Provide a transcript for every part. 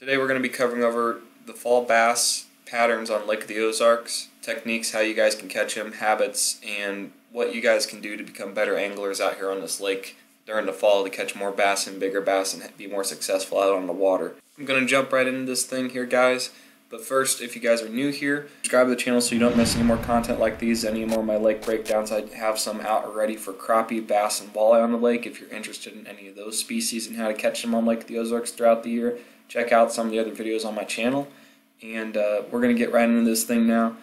Today we're going to be covering over the fall bass patterns on Lake of the Ozarks, techniques, how you guys can catch them, habits, and what you guys can do to become better anglers out here on this lake during the fall to catch more bass and bigger bass and be more successful out on the water. I'm going to jump right into this thing here, guys. But first, if you guys are new here, subscribe to the channel so you don't miss any more content like these, any more of my lake breakdowns. I have some out already for crappie, bass, and walleye on the lake. If you're interested in any of those species and how to catch them on Lake of the Ozarks throughout the year, check out some of the other videos on my channel. And uh, we're going to get right into this thing now.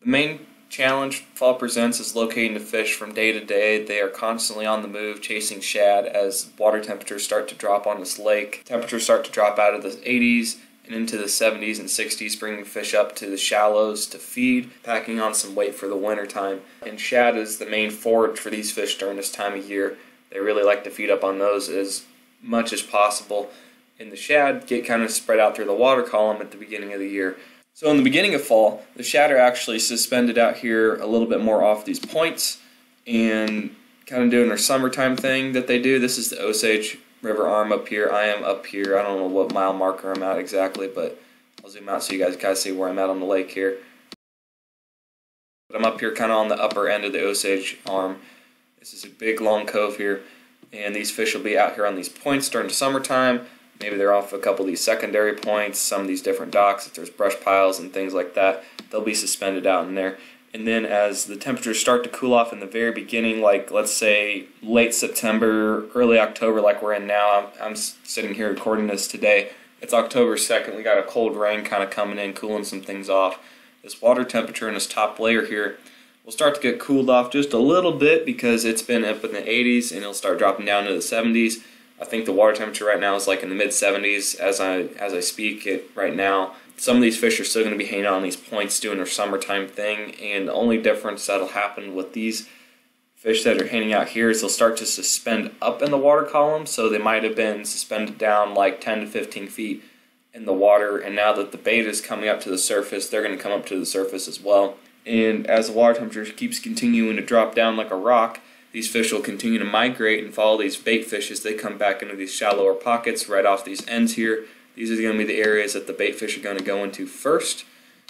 The main challenge Fall presents is locating the fish from day to day. They are constantly on the move chasing shad as water temperatures start to drop on this lake. Temperatures start to drop out of the 80s and into the 70s and 60s, bringing fish up to the shallows to feed, packing on some weight for the winter time. And shad is the main forage for these fish during this time of year. They really like to feed up on those as much as possible and the shad get kind of spread out through the water column at the beginning of the year. So in the beginning of fall, the shad are actually suspended out here a little bit more off these points and kind of doing their summertime thing that they do. This is the Osage River arm up here. I am up here. I don't know what mile marker I'm at exactly, but I'll zoom out so you guys kind of see where I'm at on the lake here. But I'm up here kind of on the upper end of the Osage arm. This is a big long cove here, and these fish will be out here on these points during the summertime maybe they're off a couple of these secondary points, some of these different docks, if there's brush piles and things like that, they'll be suspended out in there. And then as the temperatures start to cool off in the very beginning, like let's say late September, early October, like we're in now, I'm, I'm sitting here recording this today. It's October 2nd. We got a cold rain kind of coming in, cooling some things off. This water temperature in this top layer here will start to get cooled off just a little bit because it's been up in the 80s and it'll start dropping down to the 70s I think the water temperature right now is like in the mid 70s as I as I speak it right now. Some of these fish are still going to be hanging out on these points doing their summertime thing, and the only difference that'll happen with these fish that are hanging out here is they'll start to suspend up in the water column, so they might have been suspended down like 10 to 15 feet in the water, and now that the bait is coming up to the surface, they're going to come up to the surface as well. And as the water temperature keeps continuing to drop down like a rock, these fish will continue to migrate and follow these bait fish as they come back into these shallower pockets right off these ends here. These are going to be the areas that the bait fish are going to go into first.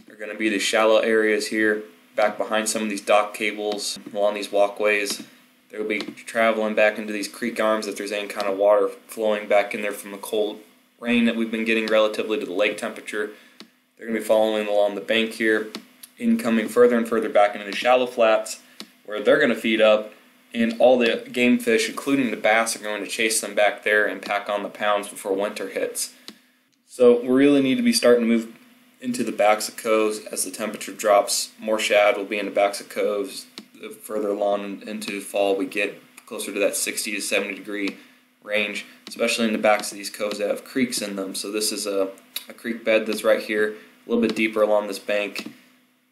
They're going to be the shallow areas here, back behind some of these dock cables, along these walkways. They'll be traveling back into these creek arms if there's any kind of water flowing back in there from the cold rain that we've been getting relatively to the lake temperature. They're going to be following along the bank here, incoming further and further back into the shallow flats where they're going to feed up and all the game fish, including the bass, are going to chase them back there and pack on the pounds before winter hits. So we really need to be starting to move into the backs of coves as the temperature drops. More shad will be in the backs of coves. The further along into fall, we get closer to that 60 to 70 degree range, especially in the backs of these coves that have creeks in them. So this is a, a creek bed that's right here, a little bit deeper along this bank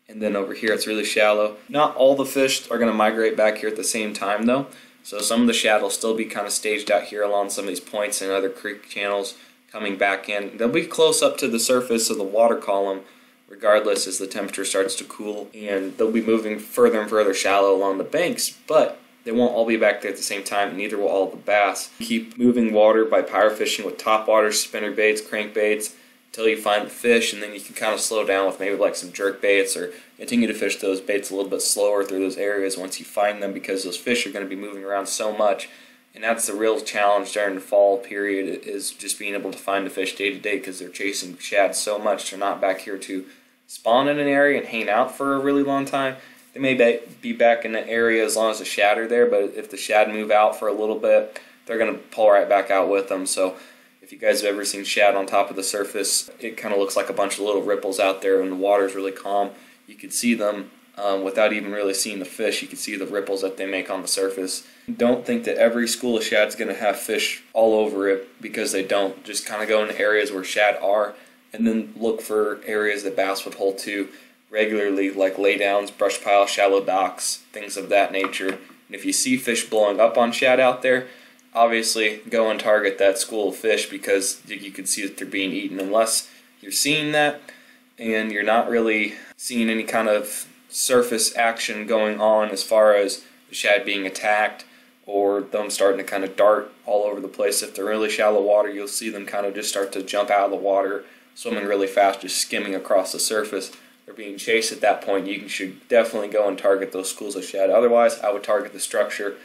and then over here it's really shallow. Not all the fish are going to migrate back here at the same time though. So some of the shad will still be kind of staged out here along some of these points and other creek channels coming back in. They'll be close up to the surface of the water column regardless as the temperature starts to cool and they'll be moving further and further shallow along the banks but they won't all be back there at the same time neither will all the bass. Keep moving water by power fishing with top water, spinner baits, crankbaits, until you find the fish, and then you can kind of slow down with maybe like some jerk baits or continue to fish those baits a little bit slower through those areas once you find them because those fish are going to be moving around so much. And that's the real challenge during the fall period is just being able to find the fish day to day because they're chasing shad so much. They're not back here to spawn in an area and hang out for a really long time. They may be back in the area as long as the shad are there, but if the shad move out for a little bit, they're going to pull right back out with them. So you guys have ever seen shad on top of the surface, it kind of looks like a bunch of little ripples out there when the water's really calm. You could see them um, without even really seeing the fish. You can see the ripples that they make on the surface. Don't think that every school of shad is going to have fish all over it because they don't. Just kind of go into areas where shad are and then look for areas that bass would hold to regularly, like laydowns, brush piles, shallow docks, things of that nature. And if you see fish blowing up on shad out there, obviously go and target that school of fish because you can see that they're being eaten. Unless you're seeing that and you're not really seeing any kind of surface action going on as far as the shad being attacked or them starting to kind of dart all over the place. If they're really shallow water, you'll see them kind of just start to jump out of the water, swimming really fast, just skimming across the surface. They're being chased at that point. You should definitely go and target those schools of shad. Otherwise, I would target the structure,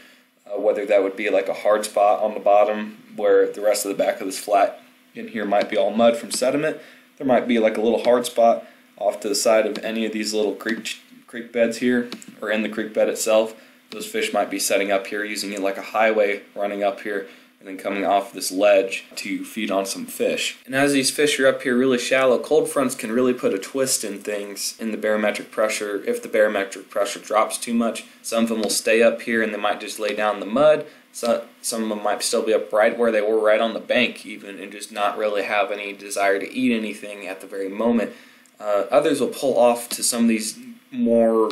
uh, whether that would be like a hard spot on the bottom where the rest of the back of this flat in here might be all mud from sediment. There might be like a little hard spot off to the side of any of these little creek creek beds here or in the creek bed itself. Those fish might be setting up here using it like a highway running up here and then coming off this ledge to feed on some fish. And as these fish are up here really shallow, cold fronts can really put a twist in things in the barometric pressure. If the barometric pressure drops too much, some of them will stay up here and they might just lay down in the mud. So, some of them might still be up right where they were, right on the bank, even, and just not really have any desire to eat anything at the very moment. Uh, others will pull off to some of these more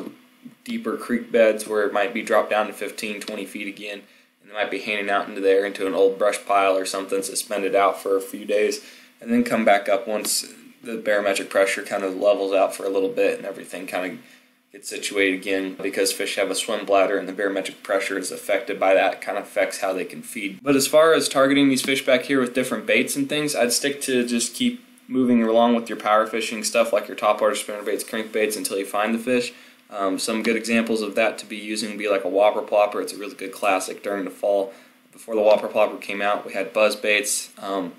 deeper creek beds where it might be dropped down to 15, 20 feet again and they might be hanging out into there into an old brush pile or something, suspended out for a few days, and then come back up once the barometric pressure kind of levels out for a little bit and everything kind of gets situated again. Because fish have a swim bladder and the barometric pressure is affected by that kind of affects how they can feed. But as far as targeting these fish back here with different baits and things i'd stick to just keep moving along with your power fishing stuff like your topwater spinner baits crankbaits until you find the fish um, some good examples of that to be using would be like a whopper plopper. It's a really good classic during the fall. Before the whopper plopper came out, we had buzz baits. Um,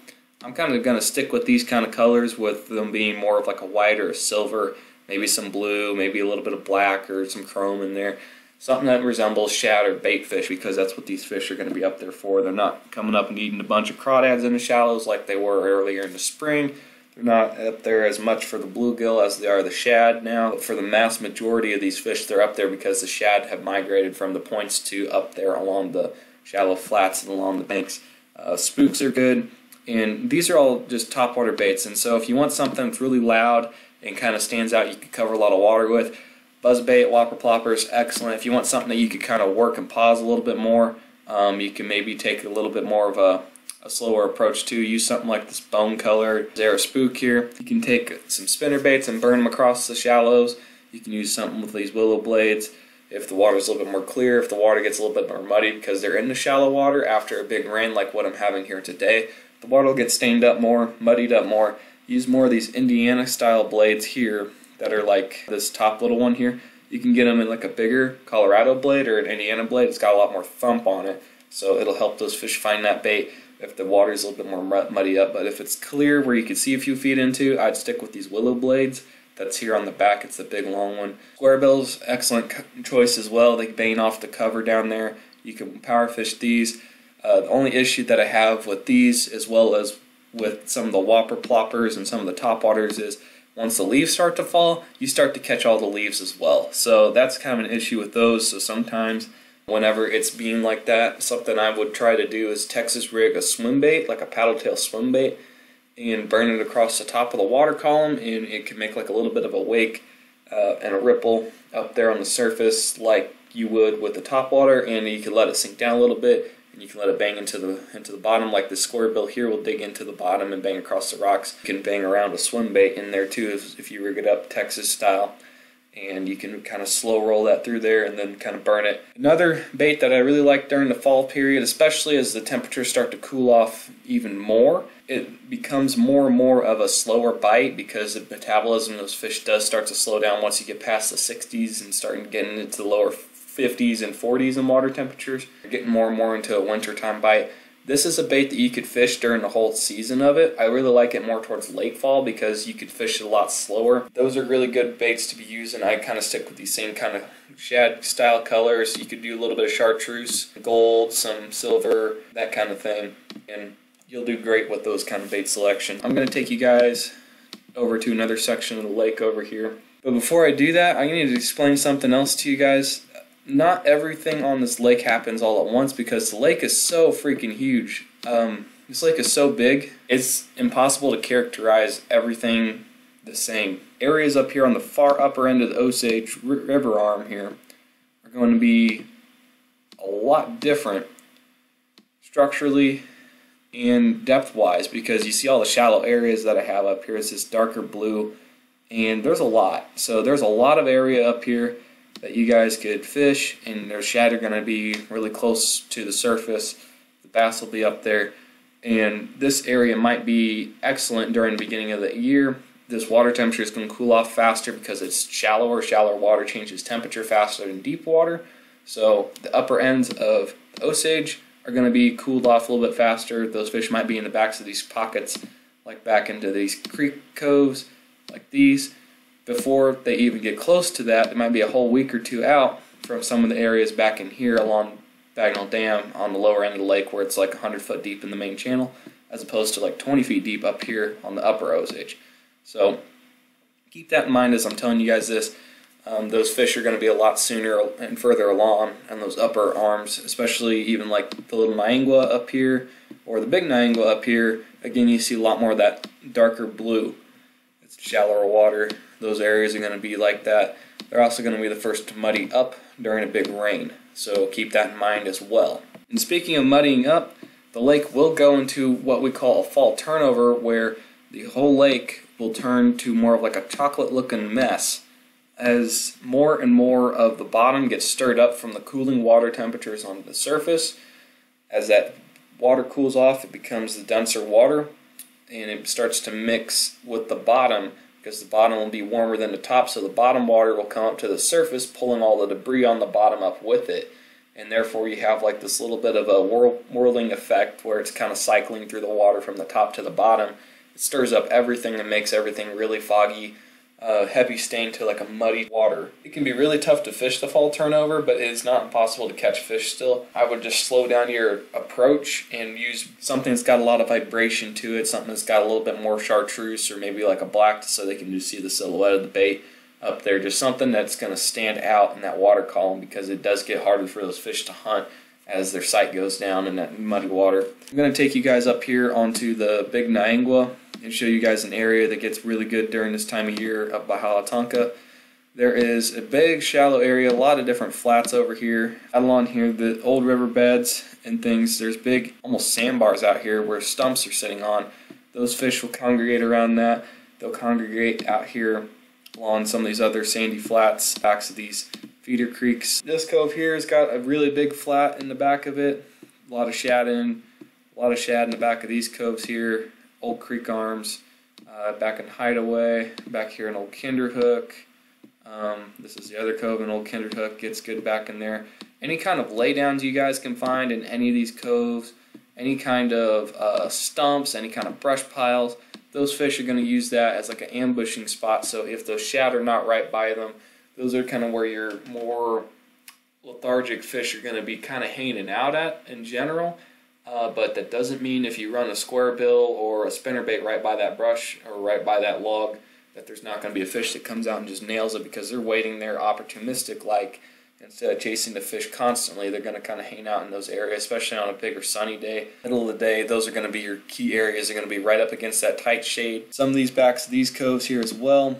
I'm kind of going to stick with these kind of colors with them being more of like a white or a silver, maybe some blue, maybe a little bit of black or some chrome in there. Something that resembles shad or bait fish because that's what these fish are going to be up there for. They're not coming up and eating a bunch of crawdads in the shallows like they were earlier in the spring. They're not up there as much for the bluegill as they are the shad now. But for the mass majority of these fish, they're up there because the shad have migrated from the points to up there along the shallow flats and along the banks. Uh, spooks are good, and these are all just topwater baits. And so if you want something that's really loud and kind of stands out, you can cover a lot of water with. Buzz bait, whopper ploppers, excellent. If you want something that you could kind of work and pause a little bit more, um, you can maybe take a little bit more of a a slower approach to. Use something like this bone color Zara Spook here. You can take some spinner baits and burn them across the shallows. You can use something with these willow blades if the water is a little bit more clear, if the water gets a little bit more muddy because they're in the shallow water after a big rain like what I'm having here today. The water will get stained up more, muddied up more. Use more of these Indiana style blades here that are like this top little one here. You can get them in like a bigger Colorado blade or an Indiana blade. It's got a lot more thump on it, so it'll help those fish find that bait if the water is a little bit more muddy up. But if it's clear where you can see a few feet into, I'd stick with these willow blades. That's here on the back. It's the big long one. Square bills, excellent choice as well. They bane off the cover down there. You can power fish these. Uh, the only issue that I have with these, as well as with some of the whopper ploppers and some of the top waters, is once the leaves start to fall, you start to catch all the leaves as well. So that's kind of an issue with those. So sometimes whenever it's being like that. Something I would try to do is Texas rig a swim bait, like a paddle tail swim bait, and burn it across the top of the water column, and it can make like a little bit of a wake uh, and a ripple up there on the surface, like you would with the top water, and you can let it sink down a little bit. And you can let it bang into the into the bottom, like the square bill here will dig into the bottom and bang across the rocks. You can bang around a swim bait in there too, if, if you rig it up Texas style and you can kind of slow roll that through there and then kind of burn it. Another bait that I really like during the fall period, especially as the temperatures start to cool off even more, it becomes more and more of a slower bite because the metabolism of those fish does start to slow down once you get past the 60s and starting getting into the lower 50s and 40s in water temperatures. You're getting more and more into a wintertime bite. This is a bait that you could fish during the whole season of it. I really like it more towards late fall because you could fish it a lot slower. Those are really good baits to be used, and I kind of stick with these same kind of shad style colors. You could do a little bit of chartreuse, gold, some silver, that kind of thing, and you'll do great with those kind of bait selection. I'm going to take you guys over to another section of the lake over here. But before I do that, I need to explain something else to you guys not everything on this lake happens all at once because the lake is so freaking huge. Um, this lake is so big, it's impossible to characterize everything the same. Areas up here on the far upper end of the Osage River arm here are going to be a lot different structurally and depth wise because you see all the shallow areas that I have up here. It's this darker blue and there's a lot. So there's a lot of area up here that you guys could fish, and their shad are going to be really close to the surface. The bass will be up there, and this area might be excellent during the beginning of the year. This water temperature is going to cool off faster because it's shallower. Shallower water changes temperature faster than deep water. So the upper ends of the Osage are going to be cooled off a little bit faster. Those fish might be in the backs of these pockets, like back into these creek coves, like these. Before they even get close to that, there might be a whole week or two out from some of the areas back in here along Bagnell Dam on the lower end of the lake where it's like 100 foot deep in the main channel, as opposed to like 20 feet deep up here on the upper Osage. So keep that in mind as I'm telling you guys this. Um, those fish are going to be a lot sooner and further along on those upper arms, especially even like the little Niangua up here or the big Niangua up here. Again, you see a lot more of that darker blue. It's shallower water. Those areas are going to be like that. They're also going to be the first to muddy up during a big rain, so keep that in mind as well. And speaking of muddying up, the lake will go into what we call a fall turnover, where the whole lake will turn to more of like a chocolate looking mess as more and more of the bottom gets stirred up from the cooling water temperatures on the surface. As that water cools off, it becomes the denser water and it starts to mix with the bottom because the bottom will be warmer than the top, so the bottom water will come up to the surface, pulling all the debris on the bottom up with it. And therefore, you have like this little bit of a whirl- whirling effect where it's kind of cycling through the water from the top to the bottom. It stirs up everything and makes everything really foggy uh, heavy stain to like a muddy water. It can be really tough to fish the fall turnover, but it is not impossible to catch fish still. I would just slow down your approach and use something that's got a lot of vibration to it, something that's got a little bit more chartreuse or maybe like a black so they can just see the silhouette of the bait up there. Just something that's going to stand out in that water column because it does get harder for those fish to hunt as their sight goes down in that muddy water. I'm going to take you guys up here onto the big Niangua and show you guys an area that gets really good during this time of year up by Ha Ha Tonka. There is a big shallow area, a lot of different flats over here. Out along here, the old riverbeds and things, there's big almost sandbars out here where stumps are sitting on. Those fish will congregate around that. They'll congregate out here along some of these other sandy flats, backs of these feeder creeks. This cove here has got a really big flat in the back of it. A lot of shad in, a lot of shad in the back of these coves here. Old Creek Arms, uh, back in Hideaway, back here in Old Kinderhook. Um, this is the other cove in Old Kinderhook, gets good back in there. Any kind of laydowns you guys can find in any of these coves, any kind of uh, stumps, any kind of brush piles, those fish are going to use that as like an ambushing spot. So if those shad are not right by them, those are kind of where your more lethargic fish are going to be kind of hanging out at in general. Uh, but that doesn't mean if you run a square bill or a spinnerbait right by that brush or right by that log that there's not going to be a fish that comes out and just nails it because they're waiting there opportunistic like instead of chasing the fish constantly they're going to kind of hang out in those areas especially on a big or sunny day middle of the day those are going to be your key areas they're going to be right up against that tight shade some of these backs of these coves here as well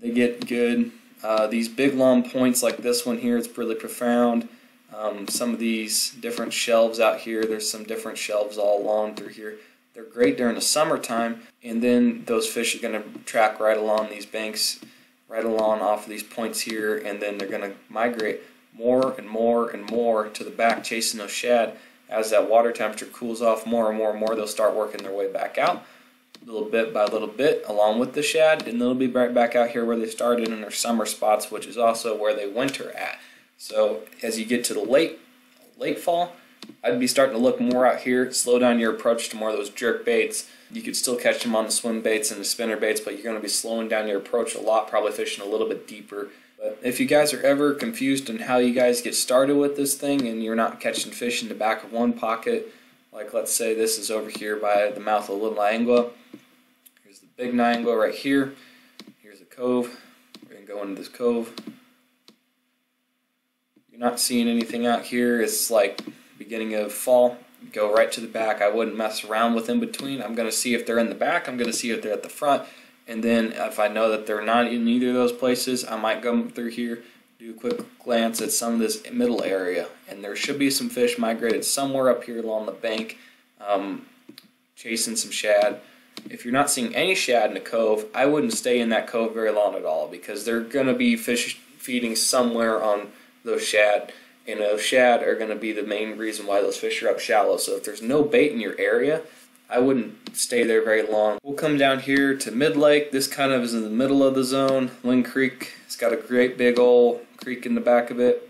they get good uh, these big long points like this one here it's really profound um, some of these different shelves out here, there's some different shelves all along through here. They're great during the summertime, and then those fish are going to track right along these banks, right along off of these points here, and then they're going to migrate more and more and more to the back, chasing those shad. As that water temperature cools off more and more and more, they'll start working their way back out, little bit by little bit, along with the shad, and they'll be right back out here where they started in their summer spots, which is also where they winter at. So as you get to the late late fall, I'd be starting to look more out here, slow down your approach to more of those jerk baits. You could still catch them on the swim baits and the spinner baits, but you're going to be slowing down your approach a lot, probably fishing a little bit deeper. But if you guys are ever confused on how you guys get started with this thing and you're not catching fish in the back of one pocket, like let's say this is over here by the mouth of Little Niangua. Big Niangua right here. Here's a cove. We're going to go into this cove You're not seeing anything out here. It's like beginning of fall. Go right to the back. I wouldn't mess around with in between. I'm going to see if they're in the back. I'm going to see if they're at the front. And then if I know that they're not in either of those places, I might go through here, do a quick glance at some of this middle area. And there should be some fish migrated somewhere up here along the bank, um, chasing some shad. If you're not seeing any shad in the cove, I wouldn't stay in that cove very long at all because they're going to be fish feeding somewhere on those shad. And those shad are going to be the main reason why those fish are up shallow. So if there's no bait in your area, I wouldn't stay there very long. We'll come down here to Mid Lake. This kind of is in the middle of the zone. Linn Creek. It's got a great big old creek in the back of it.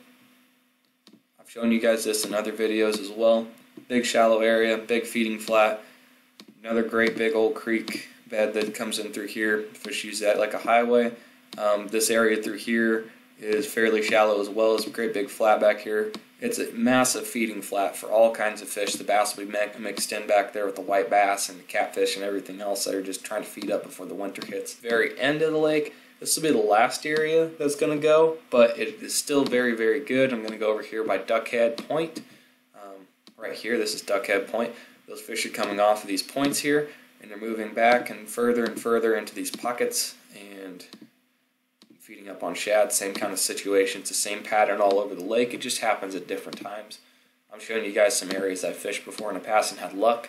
I've shown you guys this in other videos as well. Big shallow area, big feeding flat. Another great big old creek bed that comes in through here. Fish use that like a highway. Um, this area through here is fairly shallow as well. It's a great big flat back here. It's a massive feeding flat for all kinds of fish. The bass will be mixed in back there with the white bass and the catfish and everything else that are just trying to feed up before the winter hits. Very end of the lake. This will be the last area that's going to go, but it is still very, very good. I'm going to go over here by Duckhead Point. Um, right here, this is Duckhead Point. Those fish are coming off of these points here, and they're moving back and further and further into these pockets and feeding up on shad, same kind of situation. It's the same pattern all over the lake. It just happens at different times. I'm showing you guys some areas I've fished before in the past and had luck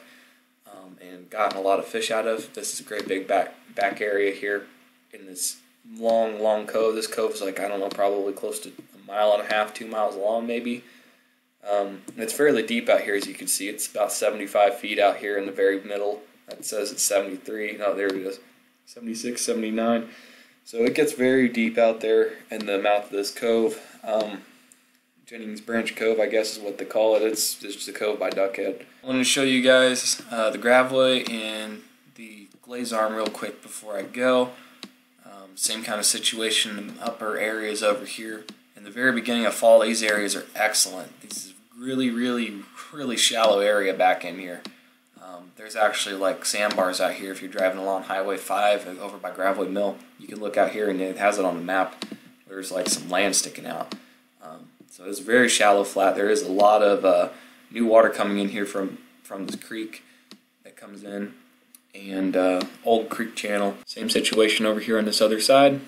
um, and gotten a lot of fish out of. This is a great big back back area here in this long, long cove. This cove is like, I don't know, probably close to a mile and a half, two miles long maybe. Um, it's fairly deep out here as you can see. It's about 75 feet out here in the very middle. That says it's 73. No, there it is. 76, 79. So it gets very deep out there in the mouth of this cove. Um, Jennings Branch Cove, I guess is what they call it. It's, it's just a cove by Duckhead. I wanted to show you guys uh, the Gravois and the Glaize arm real quick before I go. Um, same kind of situation in the upper areas over here. In the very beginning of fall, these areas are excellent. This is really, really, really shallow area back in here. Um, there's actually like sandbars out here if you're driving along Highway 5 over by Gravois Mill. You can look out here and it has it on the map. There's like some land sticking out. Um, so it's very shallow flat. There is a lot of uh, new water coming in here from, from this creek that comes in. And uh, Old Creek Channel. Same situation over here on this other side.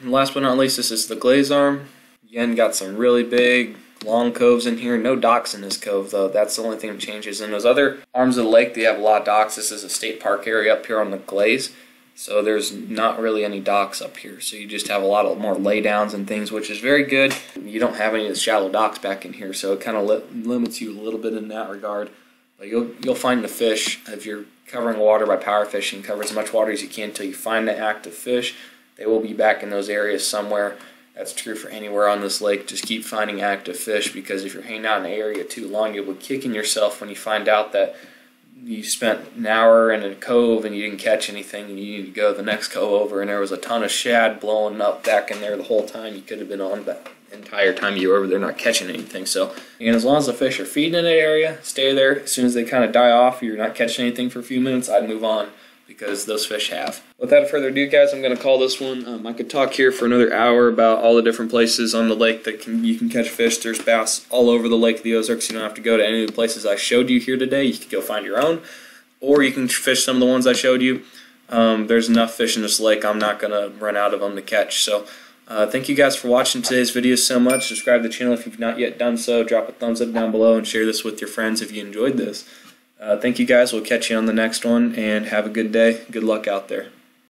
And last but not least, this is the Glaize arm. Again, got some really big long coves in here. No docks in this cove though. That's the only thing that changes. In those other arms of the lake, they have a lot of docks. This is a state park area up here on the Glaize. So there's not really any docks up here. So you just have a lot of more laydowns and things, which is very good. You don't have any of the shallow docks back in here, so it kind of li limits you a little bit in that regard. But you'll you'll find the fish if you're covering water by power fishing. Cover as much water as you can until you find the active fish. They will be back in those areas somewhere. That's true for anywhere on this lake. Just keep finding active fish because if you're hanging out in an area too long, you'll be kicking yourself when you find out that you spent an hour in a cove and you didn't catch anything and you need to go to the next cove over and there was a ton of shad blowing up back in there the whole time. You could have been on that entire time you were over there not catching anything. So, and as long as the fish are feeding in that area, stay there. As soon as they kind of die off, you're not catching anything for a few minutes, I'd move on because those fish have. Without further ado, guys, I'm going to call this one. Um, I could talk here for another hour about all the different places on the lake that can you can catch fish. There's bass all over the Lake of the Ozarks. You don't have to go to any of the places I showed you here today. You can go find your own, or you can fish some of the ones I showed you. Um, there's enough fish in this lake. I'm not going to run out of them to catch. So. Uh, thank you guys for watching today's video so much. Subscribe to the channel if you've not yet done so. Drop a thumbs up down below and share this with your friends if you enjoyed this. Uh, thank you guys. We'll catch you on the next one and have a good day. Good luck out there.